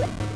you